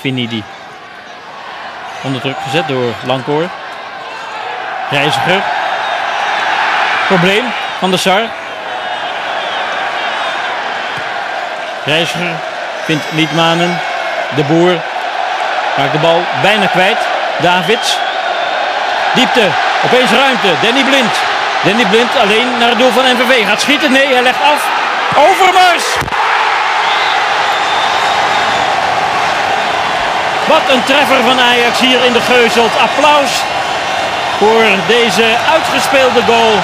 Finidi. Onder druk gezet door Lankoor. Reiziger. Probleem van de Sar. Reiziger vindt Liedmanen. De Boer raakt de bal bijna kwijt. Davids. Diepte. Opeens ruimte. Danny Blind. Danny Blind alleen naar het doel van NVV. Gaat schieten. Nee, hij legt af. Overmars. Wat een treffer van Ajax hier in de Geuzelt. Applaus voor deze uitgespeelde goal